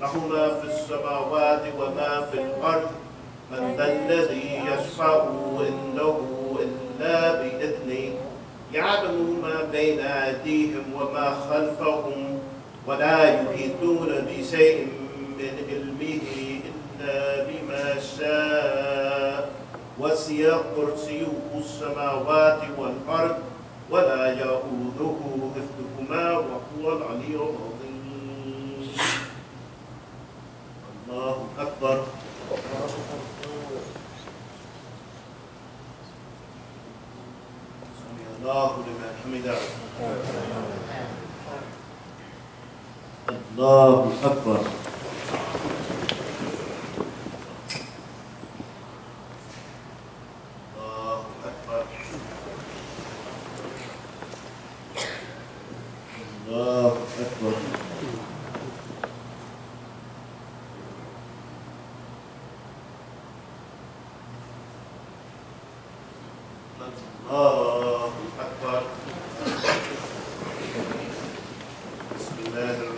له ما في السماوات وما في الأرض من ذا الذي يشفع عنده إلا بإذنه. يعلم ما بين أيديهم وما خلفهم ولا يحيطون بشيء من علمه إلا بما شاء. وسع كرسيه السماوات والأرض ولا يؤوده حفظهما وهو العلي العظيم الله أكبر سمع الله لمن حمده الله أكبر. الله أكبر. بسم الله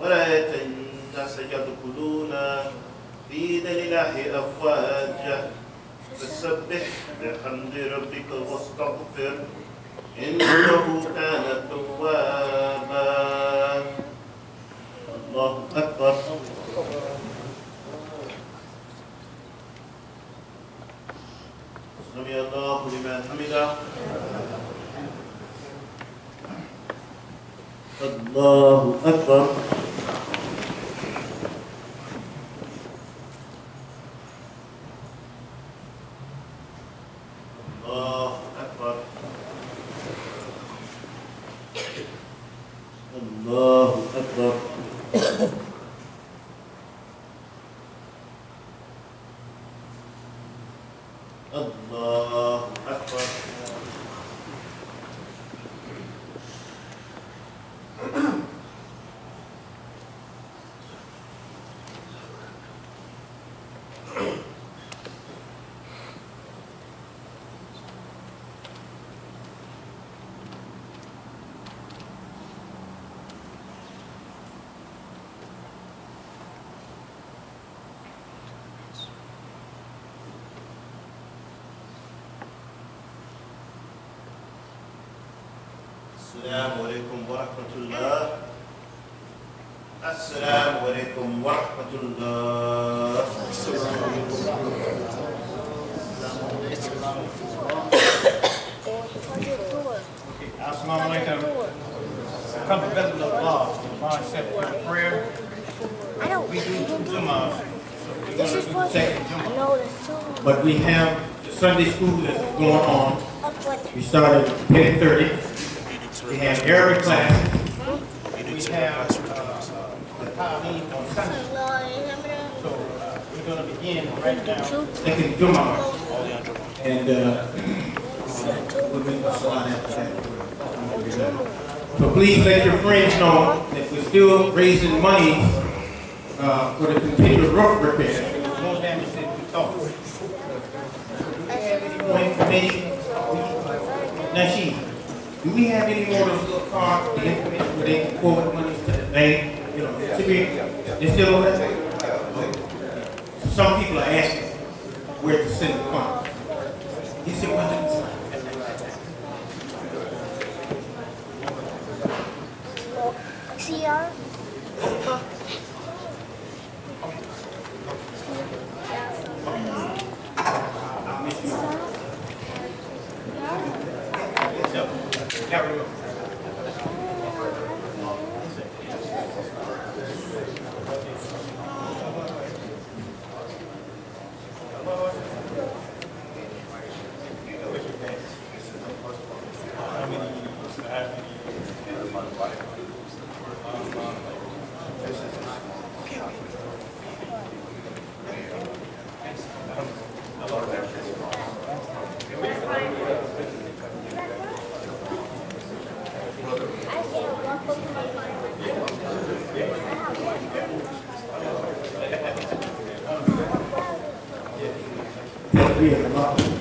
ورأيت الناس يدخلون في دين الله أفواجا فسبح بحمد ربك واستغفر إنه كان توابا. الله أكبر. سمع الله لمن حمده. الله أكبر الله أكبر الله أكبر. السلام عليكم ورحمة الله السلام عليكم ورحمة الله Assalamu alaikum. Come to visit Allah. Allah said in prayer. I don't. We do two Jummahs. So we're This is going for to do the second Jummah. No, that's so. But we have the Sunday school that's going on. Up what? We started at ten thirty. We have Arabic class. We have, uh, the Ta'aleem on Sunday. So, uh, we're gonna begin right now, second Jummah. And, uh, we'll make a slide after that. So please let your friends know that we're still raising money uh, for the continued roof repair, more damage than we thought. Any more information? She, do we have any more of those cards, the information where they can forward money to the bank, you know, to be, they still on that? Some people are asking where to send the funds. Is it one of? CR? Yeah, we will. 厉害了